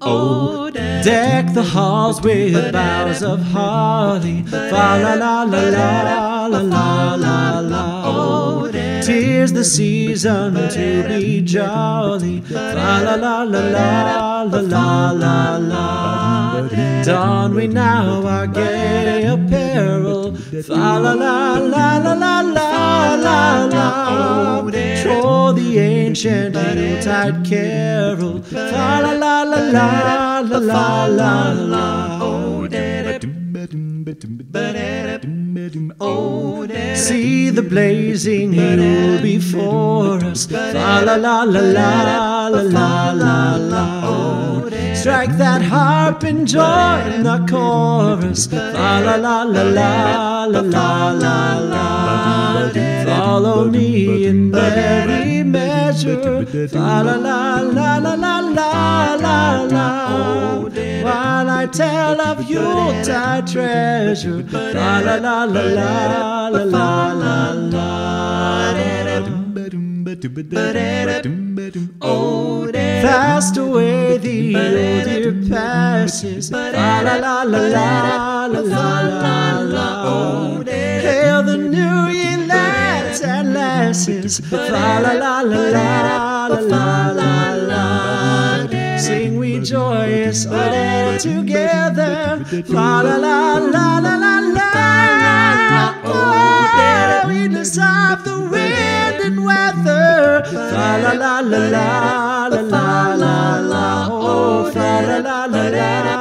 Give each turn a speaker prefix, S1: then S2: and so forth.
S1: Oh, deck the halls with boughs of holly. Fa la la la la la la la la. Oh, tis the season to be jolly. Fa la la la la la la la la. Don we now our gay apparel. Fa la la la ancient Yuletide carol. Fa la la la la la la la la. See the blazing Yule before us. Fa la la la la la la la la. Strike that harp and join the chorus. Fa la la la la la la la la. Follow me in measure. Fa la la la la la la la la. While I tell of Yuletide treasure. Fa la la la la la la la la. Fast away the old year passes. La la la la la la la la. Hail the new glasses. La la la la la la la la. Sing we joyous all together. La la la la la la la. Oh, better we deserve the wind and weather. La la la la la la la la. Oh, la la la la la.